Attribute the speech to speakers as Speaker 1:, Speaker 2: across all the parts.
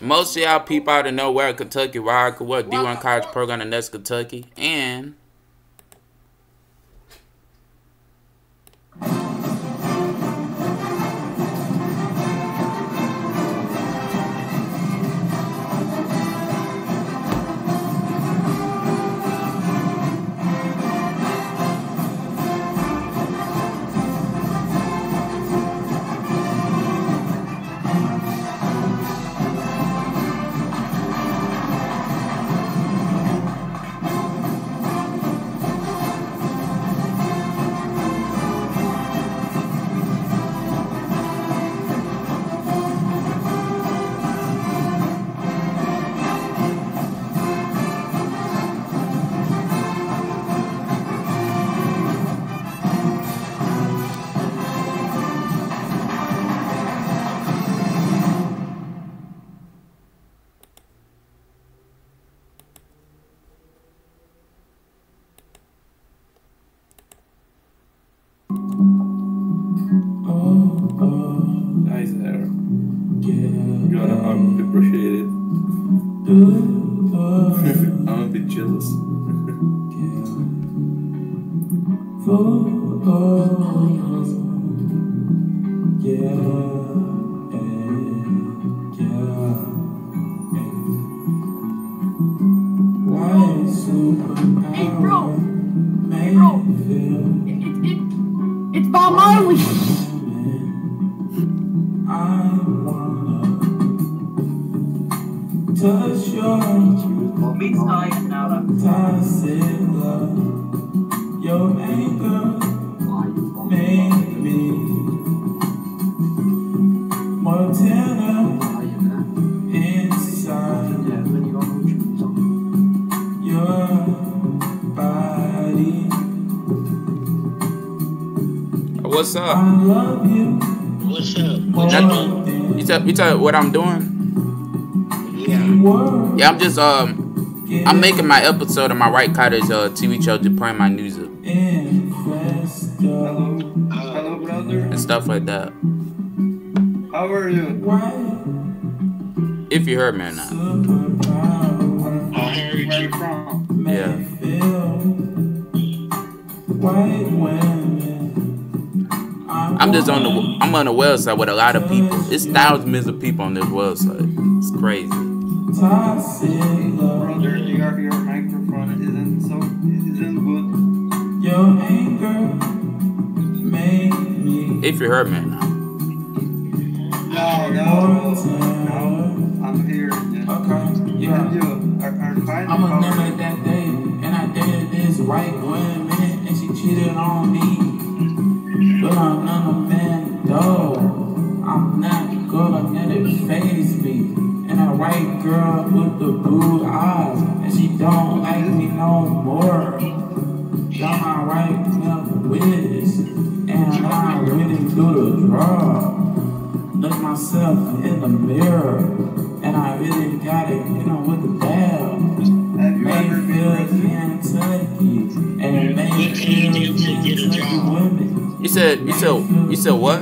Speaker 1: Most of y'all people out of nowhere, Kentucky Rock, what D1 college program in Nest, Kentucky, and
Speaker 2: You know, I'm appreciate it. I'm a bit jealous.
Speaker 3: Hey, bro. Hey, bro. It, it, it, it's Bob
Speaker 4: Touch your
Speaker 3: Beats nice now.
Speaker 4: toxic love, your anger made me more tender inside your body.
Speaker 1: what's up?
Speaker 4: I love you
Speaker 5: What's up?
Speaker 4: more
Speaker 5: What you doing?
Speaker 4: than
Speaker 1: You tell, you tell what I'm doing?
Speaker 5: Yeah.
Speaker 4: you were.
Speaker 1: Yeah, I'm just um, I'm making my episode of my White Cottage uh, TV show, just playing my music
Speaker 4: Infest
Speaker 2: Hello. Brother.
Speaker 1: and stuff like that.
Speaker 2: How are you?
Speaker 1: If you heard me or not.
Speaker 5: I heard you.
Speaker 2: from?
Speaker 1: Yeah. I'm just on the I'm on the website with a lot of people. It's thousands of people on this website. It's crazy.
Speaker 4: Toxic love.
Speaker 2: Brother, your, your microphone isn't so isn't good.
Speaker 4: Your anger made me
Speaker 1: If you heard me or.
Speaker 2: No, no, no. I'm here. Yeah.
Speaker 4: Okay,
Speaker 2: You,
Speaker 4: yeah.
Speaker 2: you are, are fine.
Speaker 4: I'm a
Speaker 2: are
Speaker 4: nigga that day, and I dated this white woman, and she cheated on me. Don't like me no more. Got my right milk whiz, and I really do the draw. Look myself in the mirror, and I really got it, you know, with the dab.
Speaker 2: Have you ever been
Speaker 4: Mayfield,
Speaker 2: pregnant?
Speaker 4: Kentucky, and
Speaker 5: What you
Speaker 4: Mayfield,
Speaker 5: to get a
Speaker 4: Kentucky women.
Speaker 1: You said you said you said what?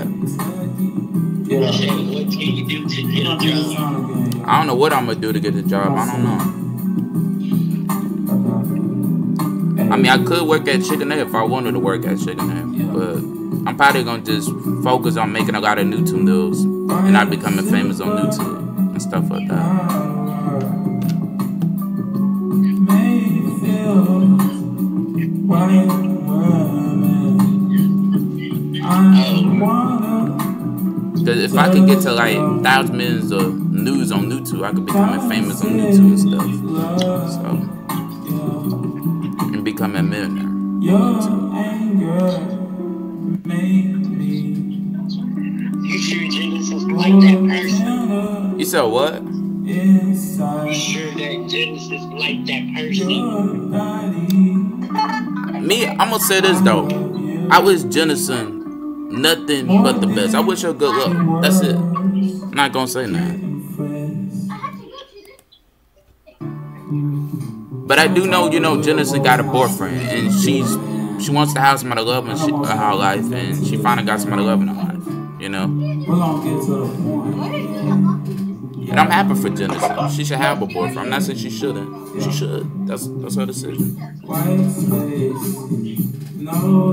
Speaker 4: Yeah.
Speaker 5: said, what can you do to get a job?
Speaker 1: I don't know what I'm gonna do to get the job. I don't know. I mean, I could work at Chicken Head if I wanted to work at Chicken Head, but I'm probably gonna just focus on making a lot of YouTube videos and not becoming famous on YouTube and stuff like that.
Speaker 4: Mayfield, white women. I wanna
Speaker 1: Cause if I could get to like thousands of news on YouTube, I could become famous on YouTube and stuff. So become a millionaire.
Speaker 4: Your anger made me
Speaker 5: You sure Genesis like that person?
Speaker 1: You said what?
Speaker 5: You
Speaker 4: inside
Speaker 5: sure that Genesis like that person?
Speaker 1: Me, I'm gonna say this though. I wish Jennison nothing but the best. I wish her good luck. That's it. I'm not gonna say nothing. But I do know, you know, Jennison got a boyfriend, and she's she wants to have somebody love in she, in her life, and she finally got somebody love in her life. You know,
Speaker 4: We're gonna get to the point.
Speaker 1: And I'm happy for Genesis. She should have a boyfriend. I'm not saying she shouldn't. She should. That's that's her decision.
Speaker 4: White space, no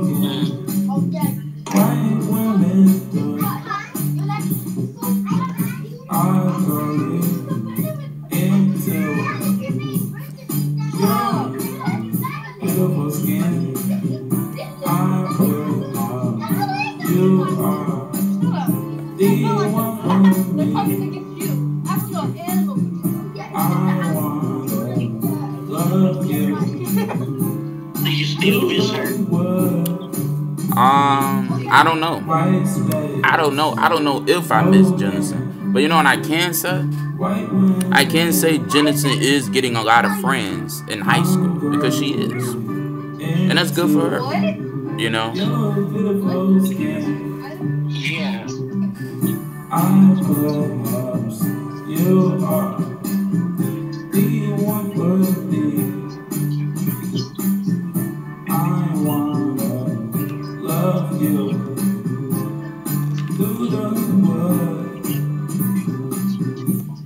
Speaker 1: Um, I don't know. I don't know. I don't know if I miss Jennison. But you know what I can say? I can say Jennison is getting a lot of friends in high school because she is. And that's good for her. You know?
Speaker 5: Yeah.
Speaker 4: I perhaps you are the one for me. I wanna love you. Do the word.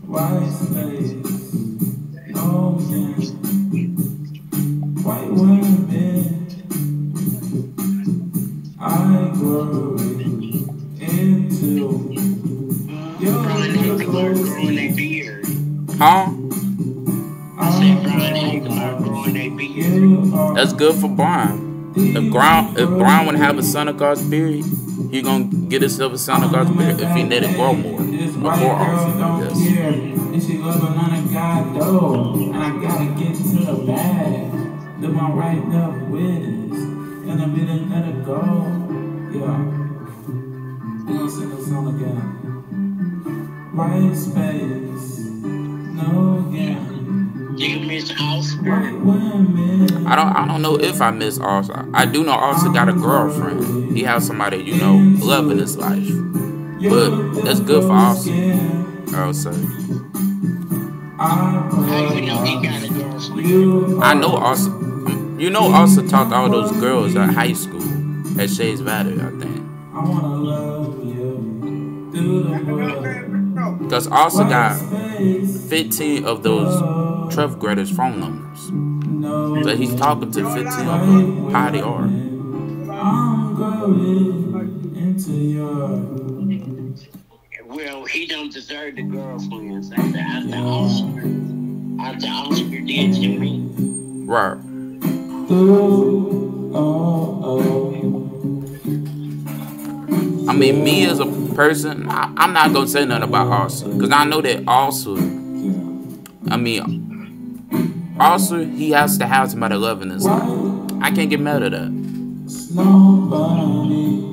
Speaker 4: White space, no man.
Speaker 1: Huh?
Speaker 5: I said Brian Hagelar growing a beard.
Speaker 4: You are
Speaker 1: That's good for Brian. If Brown if Brown would have a son of God's beard, he gonna get himself a son of God's beard if he let it grow more.
Speaker 4: This
Speaker 1: Before
Speaker 4: white girl
Speaker 1: I
Speaker 4: don't
Speaker 1: guess.
Speaker 4: care, and she loving on a guy though, and I gotta get to the bag. Live my right left witness, and I'm gonna let it go. Yeah, we gonna sing this song again. White space,
Speaker 1: I don't I don't know if I miss Arthur. I do know Arthur got a girlfriend. He has somebody, you know, loving his life. But that's good for Austin. I would say. I know Arthur you know Arthur talked to all those girls at high school at Shays Valley, I think.
Speaker 4: I wanna love you. Do the world.
Speaker 1: Because Arthur got 15 of those 12th graders' phone numbers.
Speaker 4: no.
Speaker 1: So he's talking to 15 of them. How they are.
Speaker 4: I'm going into your.
Speaker 5: Well, he don't deserve the girlfriends after after Oscar. After Oscar did to me.
Speaker 1: Right.
Speaker 4: Ooh, oh, oh.
Speaker 1: I mean, me as a person, I, I'm not gonna say nothing about Arthur because I know that Arthur. I mean, Arthur, he has to have somebody loving his life. I can't get mad at that.
Speaker 4: Snow bunny,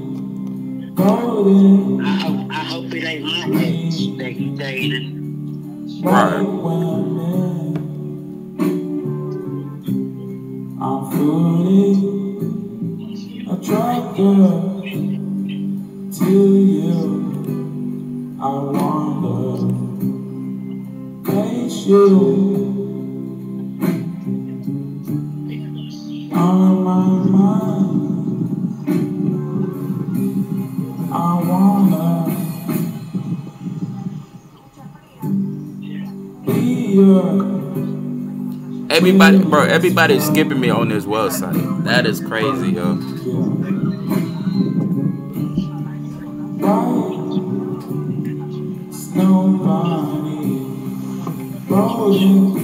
Speaker 5: I hope I hope it ain't my ex that he dated.
Speaker 1: Right.
Speaker 4: I'm fully attracted I wonder, ain't you on my mind? I wanna be your.
Speaker 1: Everybody, bro, everybody's skipping me on this website. That is crazy, yo.
Speaker 4: hoje